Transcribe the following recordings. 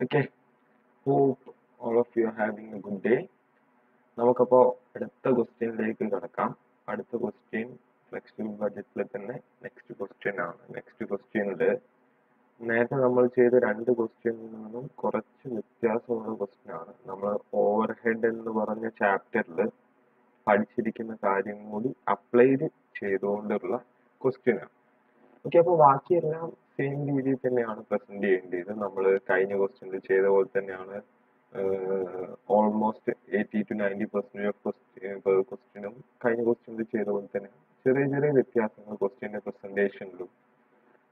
Hope all of you are having a good day. നമുക്കപ്പോൾ അടുത്ത ക്വസ്റ്റ്യനിലേക്ക് കിടക്കാം. അടുത്ത ക്വസ്റ്റ്യൻ ഫ്ലെക്സിബിൾ ബഡ്ജറ്റിൽ തന്നെ നെക്സ്റ്റ് ക്വസ്റ്റ്യൻ ആണ്. നെക്സ്റ്റ് ക്വസ്റ്റ്യനിൽ നേരത്തെ നമ്മൾ ചെയ്ത രണ്ട് ക്വസ്റ്റ്യനിൽ നിന്നും കുറച്ച് വ്യത്യാസമുള്ള ക്വസ്റ്റ്യൻ ആണ്. നമ്മൾ ഓവർ ഹെഡ് എന്ന് പറഞ്ഞ ചാപ്റ്ററിൽ പഠിച്ചിരിക്കുന്ന കാര്യം കൂടി അപ്ലൈഡ് ചെയ്തുകൊണ്ടുള്ള ക്വസ്റ്റ്യൻ ആണ്. ഓക്കെ അപ്പോൾ ബാക്കിയെല്ലാം സെയിം രീതിയിൽ തന്നെയാണ് പ്രസന്റ് ചെയ്യേണ്ടത്. നമ്മൾ കഴിഞ്ഞ ക്വസ്റ്റ്യനിൽ ചെയ്ത പോലെ തന്നെയാണ് almost eighty two ninety percentage of ക്വസ്റ്റ്യനും കഴിഞ്ഞ ക്വസ്റ്റ്യനിൽ ചെയ്ത പോലെ തന്നെ ചെറിയ ചെറിയ വ്യത്യാസങ്ങൾ ക്വസ്റ്റ്യന്റെ പ്രസന്റേഷനിലും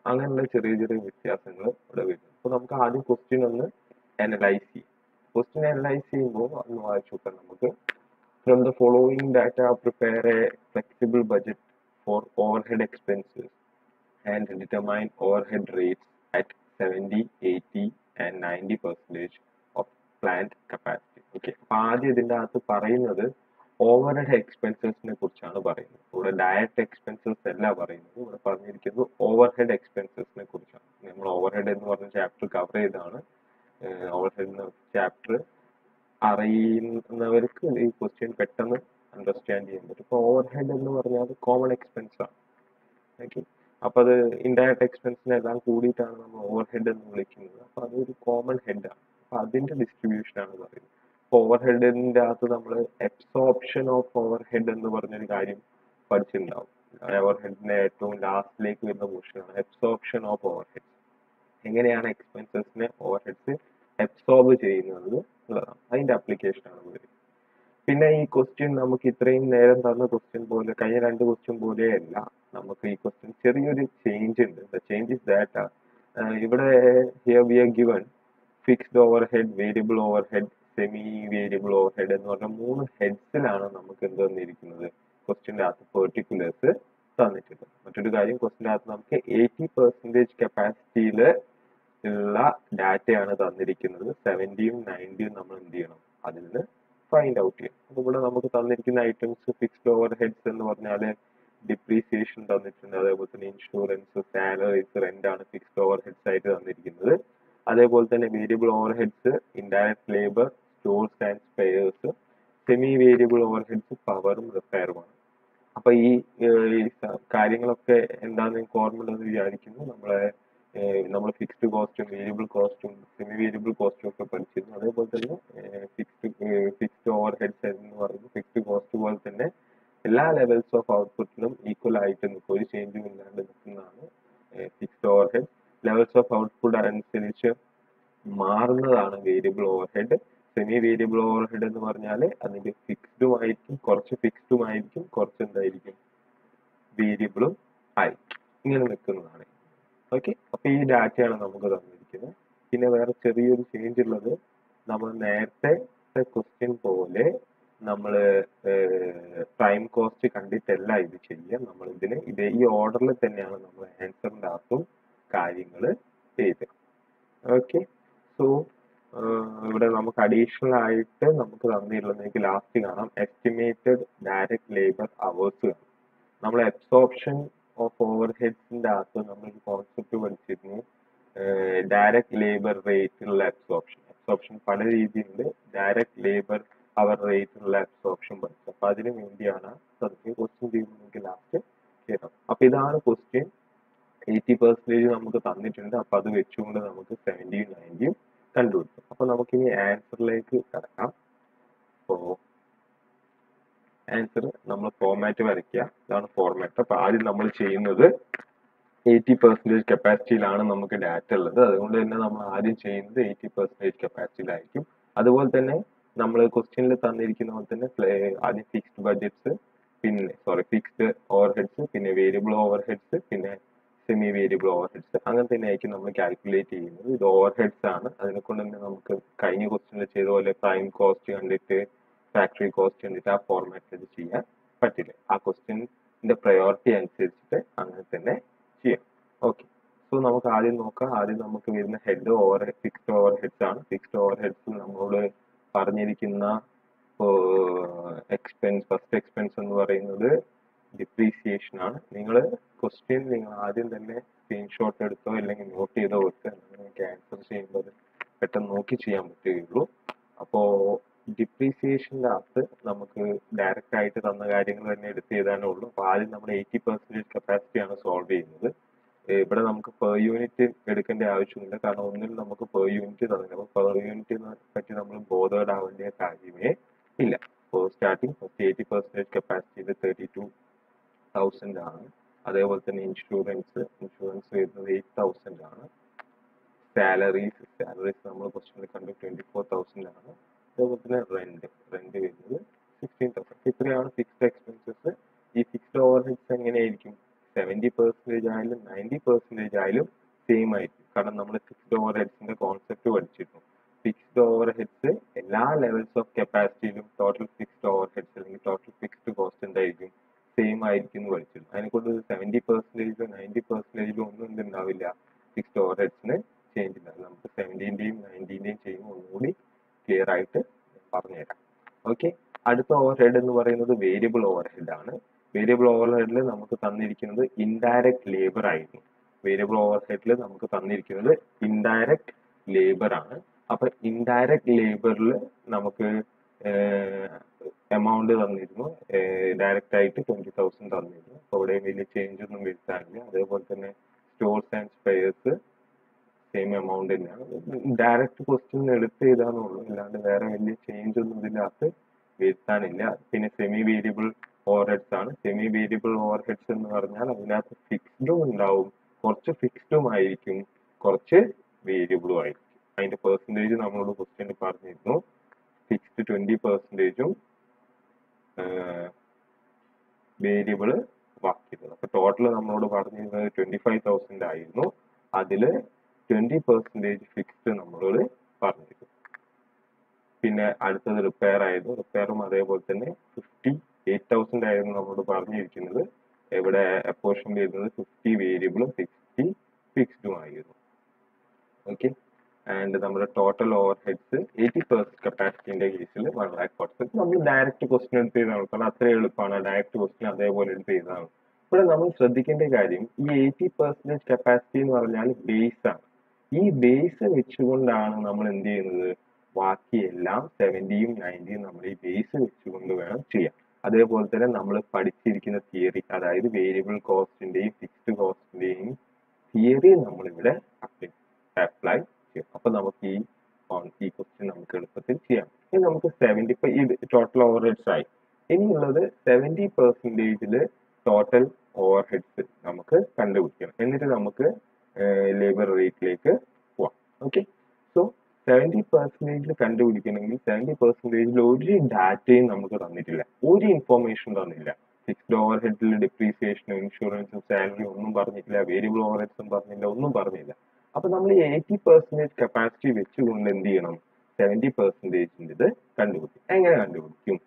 അങ്ങനെയുള്ള ചെറിയ ചെറിയ വ്യത്യാസങ്ങൾ ഇവിടെ വരും അപ്പോൾ നമുക്ക് ആദ്യം ക്വസ്റ്റ്യൻ ഒന്ന് അനലൈസ് ചെയ്യും. ക്വസ്റ്റ്യൻ അനലൈസ് ചെയ്യുമ്പോൾ ഒന്ന് വായിച്ചു നോക്കാം നമുക്ക്. From the following data prepare a flexible budget for overhead expenses and determine overhead rates at 70, 80 and 90 percentage of plant capacity. Okay. അപ്പൊ ആദ്യം ഇതിന്റെ അകത്ത് പറയുന്നത് ഓവർഹെഡ് എക്സ്പെൻസസിനെ കുറിച്ചാണ് പറയുന്നത്. ഇവിടെ ഡയറക്റ്റ് എക്സ്പെൻസസ് അല്ല പറയുന്നത്. ഇവിടെ പറഞ്ഞിരിക്കുന്നത് ഓവർഹെഡ് എക്സ്പെൻസസിനെ കുറിച്ചാണ്. നമ്മൾ ഓവർഹെഡ് എന്ന് പറഞ്ഞ ചാപ്റ്റർ കവർ ചെയ്താണ്. ഓവർഹെഡ് എന്ന ചാപ്റ്റർ അറിയുന്നവർക്ക് ഈ ക്വസ്റ്റ്യൻ പെട്ടെന്ന് അണ്ടർസ്റ്റാൻഡ് ചെയ്യാൻ പറ്റും ഇപ്പോൾ ഓവർഹെഡ് എന്ന് പറഞ്ഞാൽ കോമൺ എക്സ്പെൻസ് ആണ്. ഓക്കെ അപ്പൊ അത് ഇൻഡയറക്റ്റ് എക്സ്പെൻസിനെല്ലാം കൂടിയിട്ടാണ് നമ്മൾ ഓവർ ഹെഡ് എന്ന് വിളിക്കുന്നത്. അപ്പോൾ അതൊരു കോമൺ ഹെഡ് ആണ് അപ്പൊ അതിന്റെ ഡിസ്ട്രിബ്യൂഷൻ ആണ് പറയുന്നത്. അപ്പൊ ഓവർ ഹെഡിന്റെ അകത്ത് നമ്മൾ എബ്സോപ്ഷൻ ഓഫ് ഓവർ ഹെഡ് എന്ന് പറഞ്ഞൊരു കാര്യം പഠിച്ചിട്ടുണ്ടാവും. ഓവർ ഹെഡിന്റെ ഏറ്റവും ലാസ്റ്റിലേക്ക് വരുന്ന പോർഷനാണ് എബ്സോപ്ഷൻ ഓഫ് ഓവർ ഹെഡ് എങ്ങനെയാണ് എക്സ്പെൻസസിനെ ഓവർ ഹെഡ്സ് എബ്സോർബ് ചെയ്യുന്നത് ഉള്ളതാണ് അതിന്റെ അപ്ലിക്കേഷൻ ആണ് വരുന്നത് പിന്നെ ഈ ക്വസ്റ്റ്യൻ നമുക്ക് ഇത്രയും നേരം തന്ന ക്വസ്റ്റ്യൻ പോലെ കഴിഞ്ഞ രണ്ട് ക്വസ്റ്റ്യൻ പോലെയല്ല നമുക്ക് ഈ ക്വസ്റ്റ്യൻ ചെറിയൊരു ചേഞ്ച് ഉണ്ട്. ദ ചേഞ്ച് ഇസ് ദാറ്റ് ഇവിടെ here we are given fixed overhead variable overhead semi variable overhead എന്ന് പറഞ്ഞ മൂന്ന് ഹെഡ്സിലാണ് നമുക്ക് എന്ത് തന്നിരിക്കുന്നത് ക്വസ്റ്റ്യന്റെ അകത്ത് പെർട്ടിക്കുലേഴ്സ് തന്നിട്ടുണ്ട് മറ്റൊരു കാര്യം ക്വസ്റ്റ്യന്റെ അകത്ത് നമുക്ക് എയ്റ്റി പെർസെന്റേജ് കപ്പാസിറ്റിയിൽ ഉള്ള ഡാറ്റയാണ് തന്നിരിക്കുന്നത്. സെവന്റിയും നയന്റിയും നമ്മൾ എന്ത് ചെയ്യണം? അതിൽ നിന്ന് ഫൈൻഡ് ഔട്ട് ചെയ്യണം. അപ്പോൾ ഇവിടെ നമുക്ക് തന്നിരിക്കുന്ന ഐറ്റംസ് ഫിക്സ്ഡ് ഓവർ ഹെഡ്സ് എന്ന് പറഞ്ഞാൽ ഡിപ്രീസിയേഷൻ തന്നിട്ടുണ്ട് അതേപോലെ തന്നെ ഇൻഷുറൻസ് സാലറീസ് റെന്റ് ആണ് ഫിക്സ്ഡ് ഓവർ ഹെഡ്സ് ആയിട്ട് തന്നിരിക്കുന്നത്. അതേപോലെ തന്നെ variable overheads indirect labour stores and spares semi variable overheads പവറും റിപ്പയറുമാണ് അപ്പൊ ഈ കാര്യങ്ങളൊക്കെ എന്താണെന്ന് നിങ്ങൾക്ക് ഓർമ്മയുണ്ടെന്ന് വിചാരിക്കുന്നു. നമ്മളെ നമ്മൾ ഫിക്സ്ഡ് കോസ്റ്റും വേരിയബിൾ കോസ്റ്റും സെമി വേരിയബിൾ കോസ്റ്റും ഒക്കെ പഠിച്ചിരുന്നു. അതേപോലെ തന്നെ ഫിക്സ്ഡ് ഫിക്സ്ഡ് ഓവർ ഹെഡ്സ് എന്ന് പറയുന്നത് ഫിക്സ്ഡ് കോസ്റ്റ് പോലെ തന്നെ എല്ലാ ലെവൽസ് ഓഫ് ഔട്ട്പുട്ടിലും ഈക്വൽ ആയിട്ട് നിൽക്കും ഒരു ചേഞ്ചും ഇല്ലാണ്ട് നിൽക്കുന്നതാണ് fixed overhead levels of output അനുസരിച്ച് മാറുന്നതാണ് variable overhead semi variable overhead എന്ന് പറഞ്ഞാൽ അതിന്റെ ഫിക്സ്ഡും ആയിരിക്കും കുറച്ച് ഫിക്സ്ഡും ആയിരിക്കും കുറച്ച് എന്തായിരിക്കും? വേരിയബിളും ആയിരിക്കും. ഇങ്ങനെ നിൽക്കുന്നതാണ്. ഓക്കെ അപ്പൊ ഈ ഡാറ്റയാണ് നമുക്ക് തന്നിരിക്കുന്നത്. പിന്നെ വേറെ ചെറിയൊരു ചേഞ്ച് ഉള്ളത്. നമ്മൾ നേരത്തെ ക്വസ്റ്റ്യൻ പോലെ നമ്മൾ പ്രൈം കോസ്റ്റ് കണ്ടിട്ടല്ല ഇത് ചെയ്യുക. നമ്മൾ ഇതിന് ഇതേ ഈ ഓർഡറിൽ തന്നെയാണ് നമ്മൾ ആൻസറിന്റെ അകത്തും കാര്യങ്ങൾ ചെയ്ത് ഓക്കെ സോ ഇവിടെ നമുക്ക് അഡീഷണൽ ആയിട്ട് നമുക്ക് തന്നിട്ടുള്ളത് എനിക്ക് ലാസ്റ്റ് കാണാം. എസ്റ്റിമേറ്റഡ് ഡയറക്റ്റ് ലേബർ അവേഴ്സ് കാണാം നമ്മൾ അബ്സോർപ്ഷൻ ഓഫ് ഓവർ ഹെഡ്സിന്റെ അകത്ത് നമ്മളൊരു കോൺസെപ്റ്റ് പഠിച്ചിരുന്നു. ഡയറക്റ്റ് ലേബർ റേറ്റിലുള്ള അബ്സോർപ്ഷൻ അബ്സോർപ്ഷൻ പല രീതിയിലുണ്ട്. ഡയറക്റ്റ് ലേബർ അവർ റേറ്റിലുള്ള അബ്സോർപ്ഷൻ പഠിച്ചു അപ്പൊ അതിനു വേണ്ടിയാണ് സത്യം ക്വസ്റ്റ്യൻ ചെയ്യുന്നത് ലാസ്റ്റ് ചെയ്യണം അപ്പൊ ഇതാണ് ക്വസ്റ്റ്യൻ എയ്റ്റി പെർസെന്റേജ് നമുക്ക് തന്നിട്ടുണ്ട്. അപ്പൊ അത് വെച്ചുകൊണ്ട് നമുക്ക് സെവന്റിയും നയന്റിയും കണ്ടുപിടിക്കും. അപ്പൊ നമുക്കിനി ആൻസറിലേക്ക് കടക്കാം. അപ്പോ ആൻസർ നമ്മൾ ഫോർമാറ്റ് വരയ്ക്കുക. ഇതാണ് ഫോർമാറ്റ് അപ്പൊ ആദ്യം നമ്മൾ ചെയ്യുന്നത് എയ്റ്റി പെർസെന്റേജ് കപ്പാസിറ്റിയിലാണ് നമുക്ക് ഡാറ്റ ഉള്ളത്. അതുകൊണ്ട് തന്നെ നമ്മൾ ആദ്യം ചെയ്യുന്നത് എയ്റ്റി പെർസെന്റേജ് കപ്പാസിറ്റിയിലായിരിക്കും അതുപോലെ തന്നെ നമ്മൾ ക്വസ്റ്റ്യനിൽ തന്നിരിക്കുന്ന പോലെ തന്നെ ആദ്യം ഫിക്സ്ഡ് ബഡ്ജറ്റ്സ് പിന്നെ സോറി ഫിക്സ്ഡ് ഓവർ ഹെഡ്സ് പിന്നെ വേരിയബിൾ ഓവർ ഹെഡ്സ് പിന്നെ സെമി വേരിയബിൾ ഓവർ ഹെഡ്സ് അങ്ങനെ തന്നെ ആയിരിക്കും നമ്മൾ കാൽക്കുലേറ്റ് ചെയ്യുന്നത്. ഇത് ഓവർ ഹെഡ്സ് ആണ്. അതിനെ കൊണ്ട് തന്നെ നമുക്ക് കഴിഞ്ഞ ക്വസ്റ്റ്യനിൽ ചെയ്ത പോലെ പ്രൈം കോസ്റ്റ് കണ്ടിട്ട് ഫാക്ടറി കോസ്റ്റ് കണ്ടിട്ട് ആ ഫോർമാറ്റിൽ ചെയ്യാൻ പറ്റില്ല. ആ ക്വസ്റ്റ്യന്റെ പ്രയോറിറ്റി അനുസരിച്ചിട്ട് അങ്ങനെ തന്നെ ചെയ്യാം. ഓക്കെ സോ നമുക്ക് ആദ്യം നോക്കാം. ആദ്യം നമുക്ക് വരുന്ന head over fixed overheads ആണ്. ഫിക്സ്ഡ് ഓവർ ഹെഡ്സ് നമ്മളോട് പറഞ്ഞിരിക്കുന്ന എക്സ്പെൻസ് ഫസ്റ്റ് എക്സ്പെൻസ് എന്ന് പറയുന്നത് ഡിപ്രീസിയേഷൻ ആണ്. നിങ്ങൾ ക്വസ്റ്റ്യൻ നിങ്ങൾ ആദ്യം തന്നെ സ്ക്രീൻഷോട്ട് എടുത്തോ അല്ലെങ്കിൽ നോട്ട് ചെയ്തോ വെക്കുക നിങ്ങൾക്ക് ആൻസർ ചെയ്യുമ്പോൾ പെട്ടെന്ന് നോക്കി ചെയ്യാൻ പറ്റുകയുള്ളൂ. അപ്പോൾ ഡിപ്രീസിയേഷന്റെ അകത്ത് നമുക്ക് ഡയറക്റ്റ് ആയിട്ട് തന്ന കാര്യങ്ങൾ തന്നെ എടുത്ത് എഴുതാനേ ഉള്ളൂ. അപ്പോൾ ആദ്യം നമ്മൾ എയ്റ്റി പെർസെന്റേജ് കപ്പാസിറ്റിയാണ് സോൾവ് ചെയ്യുന്നത്. ഇവിടെ നമുക്ക് പെർ യൂണിറ്റ് എടുക്കേണ്ട ആവശ്യമില്ല. കാരണം ഒന്നിൽ നമുക്ക് പെർ യൂണിറ്റ് തന്നില്ല. അപ്പോൾ പെർ യൂണിറ്റിനെ പറ്റി നമ്മൾ ബോധേഡ് ആവേണ്ട കാര്യമേ ഇല്ല. അപ്പോൾ സ്റ്റാർട്ടിങ് ഫസ്റ്റ് എയ്റ്റി പെർസെന്റേജ് കപ്പാസിറ്റിയിൽ തേർട്ടി ടു തൗസൻഡ് ആണ്. അതേപോലെ തന്നെ ഇൻഷുറൻസ് ഇൻഷുറൻസ് വരുന്നത് എയ്റ്റ് തൗസൻഡ് ആണ്. സാലറീസ് സാലറീസ് നമ്മൾ ക്വസ്റ്റ്യനിൽ കണ്ടു ട്വന്റി ഫോർ തൗസൻഡ് ആണ്. അതേപോലെ തന്നെ റെന്റ് റെന്റ് വരുന്നത് സിക്സ്റ്റീൻ തൗസൻഡ് ഇത്രയാണ് ഫിക്സ്ഡ് എക്സ്പെൻസസ് ഈ ഫിക്സ്ഡ് ഓവർഹെഡ്സ് എങ്ങനെയായിരിക്കും? സെവന്റി പെർസെന്റേജ് ആയാലും നയന്റി പെർസെന്റേജ് ആയാലും സെയിം ആയിരിക്കും. കാരണം നമ്മൾ ഫിക്സ്ഡ് ഓവർ ഹെഡ്സിന്റെ കോൺസെപ്റ്റ് പഠിച്ചിരുന്നു. ഫിക്സ്ഡ് ഓവർ ഹെഡ്സ് എല്ലാ ലെവൽസ് ഓഫ് കപ്പാസിറ്റിയിലും ടോട്ടൽ ഫിക്സ്ഡ് ഓവർ ഹെഡ്സ് അല്ലെങ്കിൽ ടോട്ടൽ ഫിക്സ്ഡ് കോസ്റ്റ് എന്തായിരിക്കും? സെയിം ആയിരിക്കും എന്ന് പഠിച്ചിരുന്നു. അതിനെക്കൊണ്ട് സെവന്റി പെർസെന്റേജിലോ നയന്റി പെർസെന്റേജിലോ ഒന്നും എന്തുണ്ടാവില്ല ഫിക്സ്ഡ് ഓവർ ഹെഡ്സിന് ചേഞ്ച് ഉണ്ടാവില്ല നമുക്ക് സെവന്റീന്റെയും നയന്റീന്റെയും ചെയ്യുമ്പോൾ ഒന്നുകൂടി ക്ലിയർ ആയിട്ട് പറഞ്ഞുതരാം. ഓക്കെ അടുത്ത ഓവർ ഹെഡ് എന്ന് പറയുന്നത് വേരിയബിൾ ഓവർ ഹെഡ് ആണ്. വേരിയബിൾ ഓവർ ഹെഡിൽ നമുക്ക് തന്നിരിക്കുന്നത് ഇൻഡയറക്റ്റ് ലേബർ ആയിരുന്നു. വേരിയബിൾ ഓവർ ഹെഡിൽ നമുക്ക് തന്നിരിക്കുന്നത് ഇൻഡയറക്റ്റ് ലേബർ ആണ്. അപ്പൊ ഇൻഡയറക്റ്റ് ലേബറിൽ നമുക്ക് എമൗണ്ട് തന്നിരുന്നു. ഡയറക്റ്റ് ആയിട്ട് ട്വന്റി തൗസൻഡ് തന്നിരുന്നു. അപ്പൊ അവിടെ വലിയ ചേഞ്ച് ഒന്നും വരുത്താറില്ല. അതേപോലെ തന്നെ stores and spares same amount തന്നെയാണ്. ഡയറക്റ്റ് ക്വസ്റ്റ്യൻ എടുത്ത് ചെയ്താന്നുള്ളൂ അല്ലാണ്ട് വേറെ വലിയ ചേഞ്ച് ഒന്നും ഇതിനകത്ത് വരുത്താനില്ല. പിന്നെ സെമി വേരിയബിൾ ഓവർ ഹെഡ്സ് ആണ്. സെമി വേരിയബിൾ ഓവർഹെഡ്സ് എന്ന് പറഞ്ഞാൽ അതിനകത്ത് ഫിക്സ്ഡും ഉണ്ടാവും. കുറച്ച് ഫിക്സ്ഡും ആയിരിക്കും. കുറച്ച് വേരിയബിളും ആയിരിക്കും. അതിന്റെ പെർസെന്റേജ് നമ്മളോട് ക്വസ്റ്റ്യൻ പറഞ്ഞിരുന്നു. ഫിക്സ്ഡ് ട്വന്റി പെർസെന്റേജും വേരിയബിൾ ബാക്കിയുള്ളത്. അപ്പൊ ടോട്ടൽ നമ്മളോട് പറഞ്ഞിരുന്നത് ട്വന്റി ഫൈവ് തൗസൻഡ് ആയിരുന്നു. അതിൽ ട്വന്റി പെർസെന്റേജ് ഫിക്സ്ഡ് നമ്മളോട് പറഞ്ഞിരുന്നു. പിന്നെ അടുത്തത് റിപ്പയർ ആയിരുന്നു റിപ്പയറും അതേപോലെ തന്നെ ഫിഫ്റ്റി എയ്റ്റ് തൗസൻഡ് ആയിരുന്നു നമ്മളോട് പറഞ്ഞിരിക്കുന്നത്. ഇവിടെ അപ്പോർഷൻ വരുന്നത് ഫിഫ്റ്റി വേരിയബിളും സിക്സ്റ്റി ഫിക്സ്ഡും ആയിരുന്നു. ഓക്കെ ആൻഡ് നമ്മുടെ total overheads eighty percent കപ്പാസിറ്റിന്റെ കേസിൽ വൺ ലാക്ക് ഫോർട്ടി നമ്മൾ ഡയറക്റ്റ് ക്വസ്റ്റ്യൻ എടുത്ത് ചെയ്താണ് കാരണം അത്രയും എളുപ്പമാണ് ഡയറക്റ്റ് ക്വസ്റ്റ്യൻ അതേപോലെ എടുത്ത് ചെയ്തതാണ്. ഇവിടെ നമ്മൾ ശ്രദ്ധിക്കേണ്ട കാര്യം ഈ എയ്റ്റി പെർസെന്റേജ് കപ്പാസിറ്റി എന്ന് പറഞ്ഞാൽ ബേസ് ആണ്. ഈ ബേസ് വെച്ചുകൊണ്ടാണ് നമ്മൾ എന്ത് ചെയ്യുന്നത്? ബാക്കിയെല്ലാം സെവന്റിയും നയന്റിയും നമ്മൾ ഈ ബേസ് വെച്ചുകൊണ്ട് വേണം ചെയ്യാൻ. അതേപോലെ തന്നെ നമ്മൾ പഠിച്ചിരിക്കുന്ന തിയറി അതായത് വേരിയബിൾ കോസ്റ്റിന്റെയും ഫിക്സ്ഡ് കോസ്റ്റിന്റെയും തിയറി നമ്മൾ ഇവിടെ അപ്ലൈ ചെയ്യും. അപ്പൊ നമുക്ക് ഈ ഈ ക്വസ്റ്റ്യൻ നമുക്ക് എളുപ്പത്തിൽ ചെയ്യാം ഇനി നമുക്ക് സെവന്റി ഇപ്പൊ ഇത് ടോട്ടൽ ഓവർ ഹെഡ്സ് ആയി. ഇനിയുള്ളത് സെവന്റി പെർസെന്റേജിൽ ടോട്ടൽ ഓവർ ഹെഡ്സ് നമുക്ക് കണ്ടുപിടിക്കണം. എന്നിട്ട് നമുക്ക് ലേബർ റേറ്റിലേക്ക് സെവന്റി പെർസെന്റേജിൽ കണ്ടുപിടിക്കണമെങ്കിൽ സെവന്റി പെർസെന്റേജിൽ ഒരു ഡാറ്റയും നമുക്ക് തന്നിട്ടില്ല. ഒരു ഇൻഫോർമേഷൻ തന്നില്ല ഫിക്സ്ഡ് ഓവർ ഹെഡിൽ ഡിപ്രീസിയേഷനും ഇൻഷുറൻസും സാലറി ഒന്നും പറഞ്ഞിട്ടില്ല. വേരിയബിൾ ഓവർ ഹെഡ്സും പറഞ്ഞില്ല. ഒന്നും പറഞ്ഞില്ല. അപ്പൊ നമ്മൾ എയ്റ്റി പെർസെന്റേജ് കപ്പാസിറ്റി വെച്ചുകൊണ്ട് എന്ത് ചെയ്യണം? സെവന്റി പെർസെന്റേജിന്റെ ഇത് കണ്ടുപിടിക്കും. എങ്ങനെ കണ്ടുപിടിക്കും?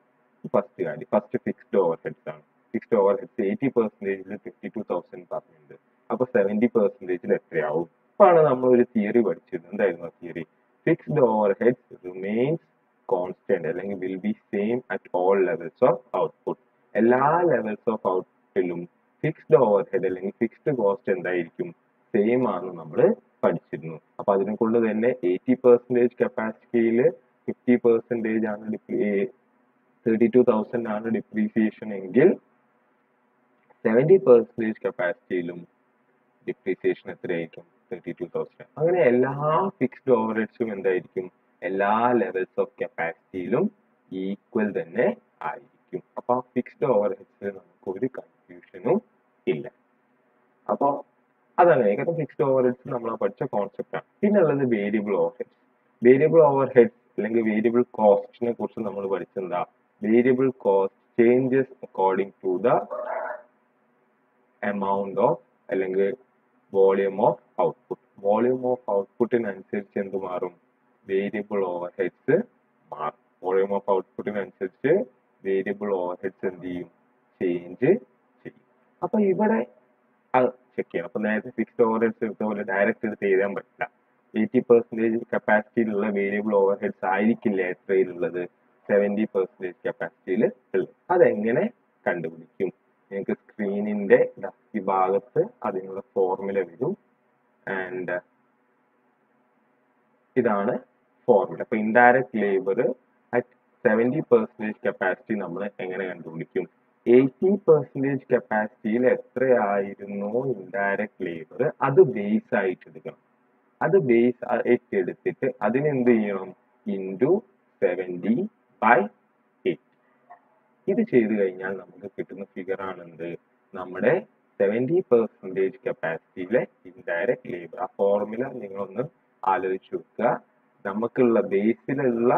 ഫസ്റ്റ് കാര്യം ഫസ്റ്റ് ഫിക്സ്ഡ് ഓവർ ഹെഡ്സ് ആണ്. ഫിക്സ്ഡ് ഓവർ ഹെഡ്സ് എയ്റ്റി പെർസെന്റേജിൽ ഫിഫ്റ്റി ടു തൗസൻഡ് പറഞ്ഞിട്ടുണ്ട്. അപ്പൊ സെവന്റി പെർസെന്റേജിൽ എത്രയാവും? അപ്പാണ് നമ്മൾ ഒരു തിയറി പഠിച്ചത്. എന്തായിരുന്നു ആ theory fixed overheads remains constant അല്ലെങ്കിൽ will be same at all levels of output എല്ലാ ലെവൽസ് ഓഫ് ഔട്ട്പുട്ടിലും ഫിക്സ്ഡ് ഓവർ ഹെഡ് അല്ലെങ്കിൽ ഫിക്സ്ഡ് കോസ്റ്റ് എന്തായിരിക്കും? സെയിം ആണെന്ന് നമ്മൾ പഠിച്ചിരുന്നു. അപ്പൊ അതിനെക്കൊണ്ട് തന്നെ എയ്റ്റി പെർസെന്റേജ് കപ്പാസിറ്റിയിൽ ഫിഫ്റ്റി പെർസെന്റേജ് ആണ് തേർട്ടി ടു തൗസൻഡ് ആണ് ഡിപ്രീസിയേഷൻ എങ്കിൽ സെവന്റി പെർസെന്റേജ് കപ്പാസിറ്റിയിലും ഡിപ്രീസിയേഷൻ എത്രയായിരിക്കും? തേർട്ടി ടു തൗസൻഡ് അങ്ങനെ എല്ലാ ഫിക്സ്ഡ് ഓവർ ഹെഡ്സും എന്തായിരിക്കും? എല്ലാ ലെവൽസ് ഓഫ് കപ്പാസിറ്റിയിലും ഈക്വൽ തന്നെ ആയിരിക്കും. അപ്പൊ ആ ഫിക്സ്ഡ് ഓവർ ഹെഡ്സിൽ നമുക്ക് ഒരു കൺഫ്യൂഷനും ഇല്ല. അപ്പൊ അതാണ് ഏകദേശം ഫിക്സ്ഡ് ഓവർ ഹെഡ്സ് നമ്മൾ പഠിച്ച കോൺസെപ്റ്റ് ആണ്. പിന്നെ ഉള്ളത് variable overheads variable overheads അല്ലെങ്കിൽ വേരിയബിൾ കോസ്റ്റിനെ കുറിച്ച് നമ്മൾ പഠിച്ചെന്താ? Variable cost changes according to the amount of അല്ലെങ്കിൽ volume of output volume of ഔട്ട്പുട്ടിനനുസരിച്ച് എന്ത് മാറും? വേരിയബിൾ ഓവർ ഹെഡ്സ് മാറും. വോളിയം ഓഫ് ഔട്ട്പുട്ടിനനുസരിച്ച് വേരിയബിൾ ഓവർ ഹെഡ്സ് എന്ത് ചെയ്യും? ചേഞ്ച് ചെയ്യും. അപ്പൊ ഇവിടെ അത് ചെക്ക് ചെയ്യണം. അപ്പൊ നേരത്തെ ഫിക്സ്ഡ് ഓവർ ഹെഡ്സ് എടുത്ത ഡയറക്റ്റ് എടുത്ത് എഴുതാൻ പറ്റില്ല. എയ്റ്റി പെർസെന്റേജ് കപ്പാസിറ്റിയിലുള്ള വേരിയബിൾ ഓവർ ഹെഡ്സ് ആയിരിക്കില്ല എത്രയിലുള്ളത്? സെവന്റി പെർസെന്റേജ് കപ്പാസിറ്റിയിൽ ഉള്ളത്. അതെങ്ങനെ കണ്ടുപിടിക്കും? ഈ ഭാഗത്ത് അതിനുള്ള ഫോർമുല വരും. ആൻഡ് ഇതാണ് ഫോർമുല അപ്പൊ indirect labour at seventy percentage capacity നമ്മൾ എങ്ങനെ കണ്ടുപിടിക്കും? എയ്റ്റി പെർസെന്റേജ് കപ്പാസിറ്റിയിൽ എത്രയായിരുന്നു ഇൻഡയറക്റ്റ് ലേബർ അത് ബേസ് ആയിട്ട് എടുക്കണം. അത് ബേസ് ആയിട്ട് എടുത്തിട്ട് അതിനെന്ത് ചെയ്യണം? ഇന്റു സെവന്റി ബൈ എയ്റ്റ് ഇത് ചെയ്ത് കഴിഞ്ഞാൽ നമുക്ക് കിട്ടുന്ന ഫിഗർ ആണെന്ത്? നമ്മുടെ സെവന്റി പെർസെന്റേജ് കപ്പാസിറ്റിയിലെ ഇൻഡയറക്റ്റ് ലേബർ ആ ഫോർമുല നിങ്ങളൊന്ന് ആലോചിച്ച് നോക്കുക. നമുക്കുള്ള ബേസിലുള്ള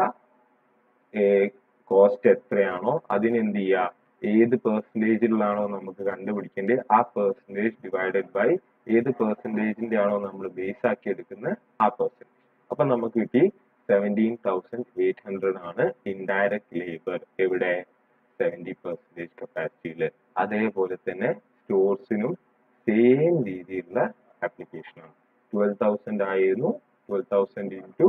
കോസ്റ്റ് എത്രയാണോ അതിനെന്ത് ചെയ്യുക? ഏത് പെർസെന്റേജിലാണോ നമുക്ക് കണ്ടുപിടിക്കേണ്ടത്? ആ പെർസെന്റേജ് ഡിവൈഡഡ് ബൈ ഏത് പെർസെന്റേജിന്റെ ആണോ നമ്മൾ ബേസ് ആക്കി എടുക്കുന്നത് ആ പെർസെന്റേജ് അപ്പൊ നമുക്ക് കിട്ടി സെവന്റീൻ തൗസൻഡ് എയ്റ്റ് ഹൺഡ്രഡ് ആണ് ഇൻഡയറക്റ്റ് ലേബർ എവിടെ? സെവന്റി പെർസെന്റേജ് കപ്പാസിറ്റിയിൽ അതേപോലെ തന്നെ സ്റ്റോർസിനും സെയിം രീതിയിലുള്ള ആപ്ലിക്കേഷൻ ആണ്. ട്വൽവ് തൗസൻഡ് ആയിരുന്നു. Twelve thousand into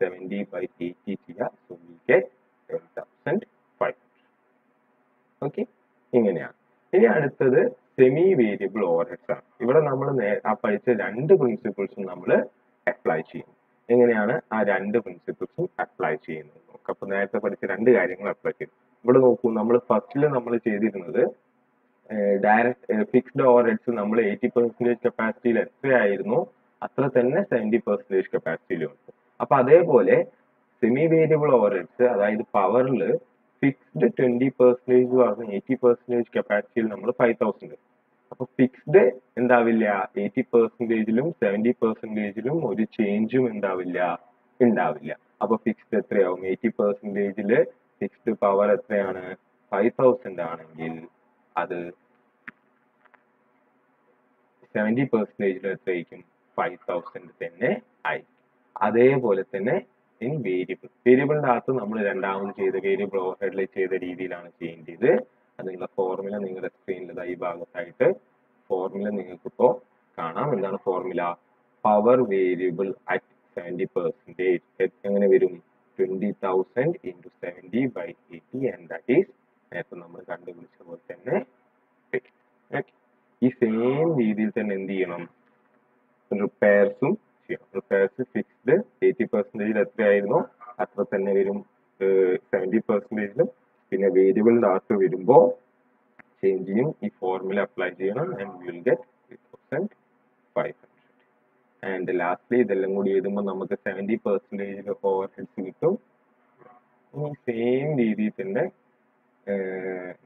seventy by eighty ചെയ്യുക so we get ten thousand five okay ഇങ്ങനെയാണ്. ഇനി അടുത്തത് സെമി വേരിയബിൾ ഓവർഹെഡ്സ് ആണ്. ഇവിടെ നമ്മൾ ആ പഠിച്ച രണ്ട് പ്രിൻസിപ്പിൾസും നമ്മൾ അപ്ലൈ ചെയ്യും. എങ്ങനെയാണ് ആ രണ്ട് പ്രിൻസിപ്പിൾസും അപ്ലൈ ചെയ്യുന്നത്? നോക്കാം. അപ്പൊ നേരത്തെ പഠിച്ച രണ്ട് കാര്യങ്ങൾ അപ്ലൈ ചെയ്യും ഇവിടെ നോക്കൂ നമ്മൾ ഫസ്റ്റിൽ നമ്മൾ ചെയ്തിരുന്നത് ഡയറക്റ്റ് ഫിക്സ്ഡ് ഓവർഹെഡ്സ് നമ്മൾ എയ്റ്റി പെർസെന്റേജ് കപ്പാസിറ്റിയിൽ എത്രയായിരുന്നു അത്ര തന്നെ സെവന്റി പെർസെന്റേജ് കപ്പാസിറ്റിയിലും ഉണ്ട് അപ്പൊ അതേപോലെ സെമി വേരിയബിൾ ഓവർഹെഡ്സ് അതായത് പവറിൽ ഫിക്സ്ഡ് ട്വന്റി പെർസെന്റേജ് പറഞ്ഞ എയ്റ്റി പെർസെന്റേജ് കപ്പാസിറ്റിയിൽ നമ്മൾ ഫൈവ് തൗസൻഡ് അപ്പൊ ഫിക്സ്ഡ് എന്താവില്ല? എയ്റ്റി പെർസെന്റേജിലും സെവന്റി പെർസെന്റേജിലും ഒരു ചേഞ്ചും എന്താവില്ല? ഉണ്ടാവില്ല അപ്പൊ ഫിക്സ്ഡ് എത്രയാവും? എയ്റ്റി പെർസെന്റേജിൽ ഫിക്സ്ഡ് പവർ എത്രയാണ്? ഫൈവ് തൗസൻഡ് ആണെങ്കിൽ അത് സെവന്റി എത്രയായിരിക്കും? ഫൈവ് തൗസൻഡ് തന്നെ ആയി അതേപോലെ തന്നെ ഇനി വേരിയബിൾ വേരിയബിളിന്റെ അകത്ത് നമ്മൾ രണ്ടാമത് ചെയ്ത വേരിയബിൾ ഓവർഹെഡിൽ ചെയ്ത രീതിയിലാണ് ചെയ്യേണ്ടത്. അത് ഫോർമുല നിങ്ങളുടെ സ്ക്രീനിൽ ഈ ഭാഗത്തായിട്ട് ഫോർമുല നിങ്ങൾക്ക് ഇപ്പോൾ കാണാം. എന്താണ് formula power variable at seventy percentage എങ്ങനെ വരും? Twenty thousand into seventy by eighty and that is നേരത്തെ നമ്മൾ കണ്ടുപിടിച്ച പോലെ തന്നെ ഈ സെയിം രീതിയിൽ തന്നെ എന്ത് ചെയ്യണം? റിപ്പയർസും ചെയ്യണം. റിപ്പയർസ് ഫിക്സ്ഡ് എയ്റ്റി പെർസെന്റേജിൽ എത്രയായിരുന്നോ അത്ര തന്നെ വരും. സെവന്റി പെർസെന്റേജിലും പിന്നെ വേരിയബിൾ ഡാറ്റ വരുമ്പോൾ ചേഞ്ച് ചെയ്യും. ഈ ഫോർമുല അപ്ലൈ ചെയ്യണം and will get three thousand five hundred and lastly ഇതെല്ലാം കൂടി എഴുതുമ്പോൾ നമുക്ക് സെവന്റി പെർസെന്റേജിൽ ഓവർ ഹെഡ്സ് കിട്ടും. സെയിം രീതിയിൽ തന്നെ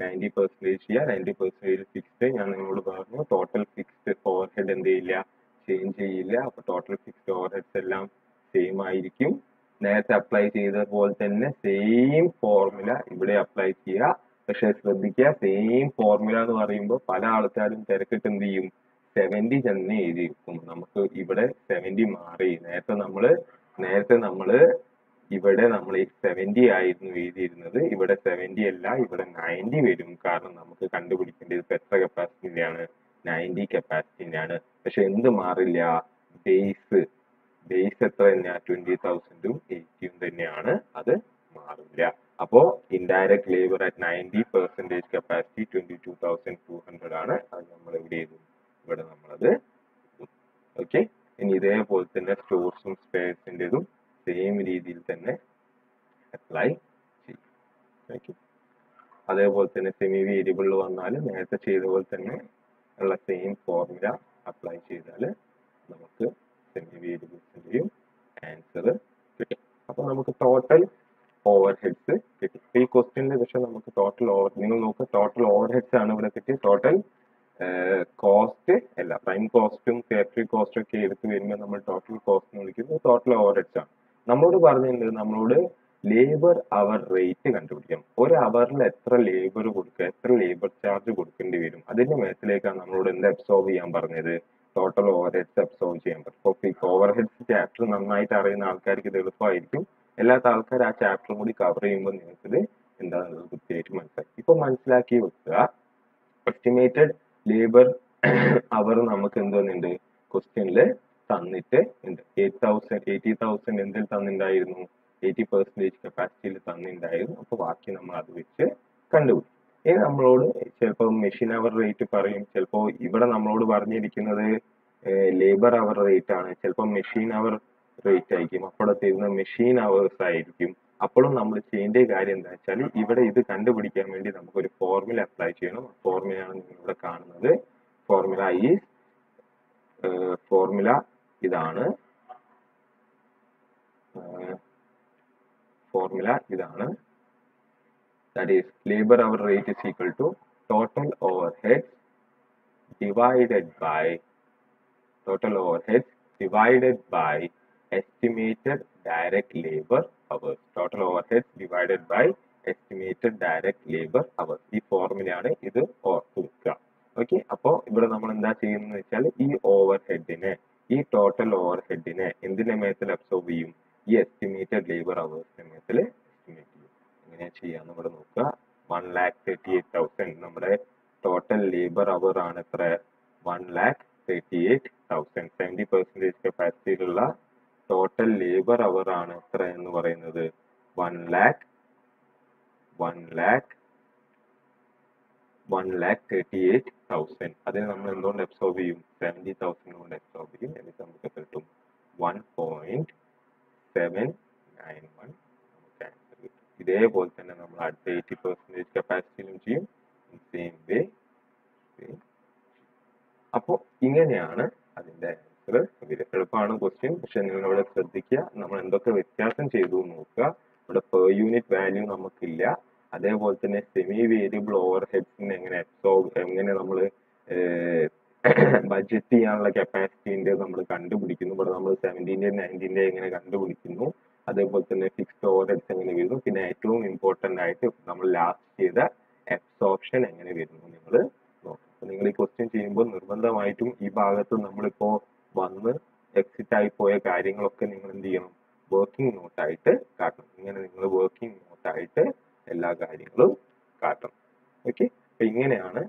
നയന്റി പെർസെന്റേജ് ചെയ്യുക നയന്റി പെർസെന്റേജ് ഫിക്സ്ഡ് ഞാൻ നിങ്ങളോട് പറഞ്ഞു. ടോട്ടൽ ഫിക്സ്ഡ് ഓവർ ഹെഡ് എന്ത് ചെയ്യില്ല? ചേഞ്ച് ചെയ്യില്ല. അപ്പോൾ ടോട്ടൽ ഫിക്സ്ഡ് ഓവർ ഹെഡ്സ് എല്ലാം സെയിം ആയിരിക്കും. നേരത്തെ അപ്ലൈ ചെയ്ത പോലെ തന്നെ സെയിം ഫോർമുല ഇവിടെ അപ്ലൈ ചെയ്യുക പക്ഷെ ശ്രദ്ധിക്കുക സെയിം ഫോർമുല എന്ന് പറയുമ്പോൾ പല ആൾക്കാരും തിരക്കിട്ട് എന്ത് ചെയ്യും? സെവന്റി തന്നെ എഴുതി വെക്കും നമുക്ക് ഇവിടെ സെവന്റി മാറി. നേരത്തെ നമ്മൾ നേരത്തെ നമ്മൾ ഇവിടെ നമ്മൾ ഈ സെവന്റി ആയിരുന്നു എഴുതിയിരുന്നത്. ഇവിടെ സെവന്റി അല്ല ഇവിടെ നയന്റി വരും. കാരണം നമുക്ക് കണ്ടുപിടിക്കേണ്ടത് ഇപ്പൊ എത്ര കപ്പാസിറ്റിന്റെയാണ് നയന്റി കപ്പാസിറ്റിന്റെയാണ് പക്ഷെ എന്ത് മാറില്ല? ബേസ് ബേസ് എത്ര തന്നെയാണ് ട്വന്റി തൗസൻഡും എയ്റ്റിയും തന്നെയാണ്. അത് മാറില്ല. അപ്പോൾ indirect labour at ninety percentage capacity twenty two thousand two hundred ആണ്. അത് നമ്മൾ ഇവിടെ എഴുതും ഇവിടെ നമ്മളത് ഓക്കെ ഇനി ഇതേപോലെ തന്നെ സ്റ്റോർസും സ്പെയർസിന്റെതും സെയിം രീതിയിൽ തന്നെ അപ്ലൈ ചെയ്യും. ഓക്കെ അതേപോലെ തന്നെ സെമി വേരിയബിളിൽ വന്നാൽ നേരത്തെ ചെയ്ത പോലെ തന്നെ ഉള്ള സെയിം ഫോർമുല അപ്ലൈ ചെയ്താൽ നമുക്ക് സെമി വേരിയബിൾസിന്റെയും ആൻസർ കിട്ടും. അപ്പോൾ നമുക്ക് ടോട്ടൽ ഓവർ ഹെഡ്സ് കിട്ടി. ഈ ക്വസ്റ്റ്യനിൽ പക്ഷേ നമുക്ക് ടോട്ടൽ ഓവർ നിങ്ങൾ നോക്കുക ടോട്ടൽ ഓവർ ഹെഡ്സ് ആണ് ഇവിടെ കിട്ടിയത് ടോട്ടൽ കോസ്റ്റ് അല്ല പ്രൈം കോസ്റ്റും ഫാക്ടറി കോസ്റ്റും ഒക്കെ എടുത്ത് വരുമ്പോൾ നമ്മൾ ടോട്ടൽ കോസ്റ്റ് എന്ന് വിളിക്കുന്നത് ടോട്ടൽ ഓവർ ഹെഡ്സ് ആണ്. നമ്മളോട് പറഞ്ഞിട്ടുണ്ട് നമ്മളോട് ലേബർ അവർ റേറ്റ് കണ്ടുപിടിക്കാം ഒരു അവറിൽ എത്ര ലേബർ കൊടുക്കുക എത്ര ലേബർ ചാർജ് കൊടുക്കേണ്ടി വരും? അതിന്റെ മേത്തിലേക്കാണ് നമ്മളോട് എന്ത് അബ്സോർവ് ചെയ്യാൻ പറഞ്ഞത്? ടോട്ടൽ ഓവർ ഹെഡ്സ് അബ്സോർവ് ചെയ്യാൻ പറ്റും. ഓവർ ഹെഡ്സ് ചാപ്റ്റർ നന്നായിട്ട് അറിയുന്ന ആൾക്കാർക്ക് ഇത് എളുപ്പമായിരിക്കും. അല്ലാത്ത ആൾക്കാർ ആ ചാപ്റ്റർ കൂടി കവർ ചെയ്യുമ്പോൾ നിങ്ങൾക്ക് ഇത് എന്താണെന്നുള്ളത് കൃത്യമായിട്ട് മനസ്സിലാക്കി ഇപ്പൊ മനസ്സിലാക്കി വെക്കുക. എസ്റ്റിമേറ്റഡ് ലേബർ അവർ നമുക്ക് എന്തോന്നുണ്ട് ക്വസ്റ്റ്യനിൽ തന്നിട്ട് ഉണ്ട് എയ്റ്റ് തൗസൻഡ് എയ്റ്റി തൗസൻഡ് എന്തിൽ തന്നിട്ടുണ്ടായിരുന്നു എയ്റ്റി പെർസെന്റേജ് കപ്പാസിറ്റിയിൽ തന്നിണ്ടായിരുന്നു. അപ്പോൾ ബാക്കി നമ്മൾ അത് വെച്ച് കണ്ടുപിടിക്കും ഇനി നമ്മളോട് ചിലപ്പോൾ മെഷീൻ അവർ റേറ്റ് പറയും. ചിലപ്പോൾ ഇവിടെ നമ്മളോട് പറഞ്ഞിരിക്കുന്നത് ലേബർ അവർ റേറ്റ് ആണ്. ചിലപ്പോൾ മെഷീൻ അവർ റേറ്റ് ആയിരിക്കും. അപ്പോൾ തരുന്ന മെഷീൻ അവേഴ്സ് ആയിരിക്കും. അപ്പോഴും നമ്മൾ ചെയ്യേണ്ട കാര്യം എന്താ വെച്ചാൽ ഇവിടെ ഇത് കണ്ടുപിടിക്കാൻ വേണ്ടി നമുക്ക് ഒരു ഫോർമുല അപ്ലൈ ചെയ്യണം ഫോർമുലയാണ് നിങ്ങൾ ഇവിടെ കാണുന്നത്. ഫോർമുല ഈസ് ഫോർമുല ഇതാണ് ഫോർമുല ഇതാണ് that is labor hour rate is equal to total overhead divided by total overhead divided by estimated direct labor hours total overhead divided by estimated direct labor hours ഈ ഫോർമുലയാണ് ഇത് ഓർത്തു വെക്കുക okay അപ്പോൾ ഇവിടെ നമ്മൾ എന്താ ചെയ്യുന്നത് വെച്ചാൽ ഈ ഓവർ ഹെഡിനെ ഈ ടോട്ടൽ ഓവർ ഹെഡിനെ എന്തിന്റെ മേത്തിൽ അബ്സോർബ് ചെയ്യും? ഈ എസ്റ്റിമേറ്റഡ് ലേബർ അവേഴ്സിന്റെ മേത്തിൽ എസ്റ്റിമേറ്റ് ചെയ്യും. എങ്ങനെയാ ചെയ്യാന്ന് ഇവിടെ നോക്കുക. One lakh thirty eight thousand നമ്മുടെ ടോട്ടൽ ലേബർ അവർ ആണ് എത്ര? One lakh thirty eight thousand seventy percentage കപ്പാസിറ്റിയിലുള്ള total labour hour ആണ് എത്ര എന്ന് പറയുന്നത്? One lakh one lakh one lakh thirty eight thousand അതിനെ നമ്മൾ എന്തുകൊണ്ട് അബ്സോർബ് ചെയ്യും? സെവന്റി തൗസൻഡ് കൊണ്ട് അബ്സോർബ് ചെയ്യും. എന്നിട്ട് നമുക്ക് കിട്ടും? One point seven nine one നമുക്ക് ആൻസർ കിട്ടും. ഇതേപോലെ തന്നെ നമ്മൾ അടുത്ത എയ്റ്റി പെർസെന്റേജ് കപ്പാസിറ്റിയിലും ചെയ്യും. സെയിം വേ അപ്പോൾ ഇങ്ങനെയാണ് അതിന്റെ ആൻസർ എളുപ്പമാണ് ക്വസ്റ്റ്യൻ പക്ഷെ നിങ്ങൾ ഇവിടെ ശ്രദ്ധിക്കുക. നമ്മൾ എന്തൊക്കെ വ്യത്യാസം ചെയ്തു നോക്കുക. ഇവിടെ പെർ യൂണിറ്റ് വാല്യൂ നമുക്കില്ല. അതേപോലെ തന്നെ സെമി വേരിയബിൾ ഓവർ ഹെഡ്സിന് എങ്ങനെ അബ്സോർബ് എങ്ങനെ നമ്മൾ ബഡ്ജറ്റ് ചെയ്യാനുള്ള കപ്പാസിറ്റിന്റെ നമ്മൾ കണ്ടുപിടിക്കുന്നു? ഇവിടെ നമ്മൾ സെവന്റീന്റെ നയന്റീന്റെ എങ്ങനെ കണ്ടുപിടിക്കുന്നു? അതേപോലെ തന്നെ ഫിക്സ്ഡ് ഓവർ ഹെഡ്സ് എങ്ങനെ വരുന്നു? പിന്നെ ഏറ്റവും ഇമ്പോർട്ടന്റ് ആയിട്ട് നമ്മൾ ലാസ്റ്റ് ചെയ്ത അബ്സോർപ്ഷൻ എങ്ങനെ വരുന്നു നിങ്ങൾ നോക്കും നിങ്ങൾ ഈ ക്വസ്റ്റ്യൻ ചെയ്യുമ്പോൾ നിർബന്ധമായിട്ടും ഈ ഭാഗത്ത് നമ്മളിപ്പോ വന്ന് എക്സിറ്റ് ആയി പോയ കാര്യങ്ങളൊക്കെ നിങ്ങൾ എന്ത് ചെയ്യണം? വർക്കിംഗ് നോട്ടായിട്ട് കാട്ടണം. ഇങ്ങനെ നിങ്ങൾ എല്ലാ കാര്യങ്ങളും കാട്ടണം. ഓക്കെ അപ്പൊ ഇങ്ങനെയാണ്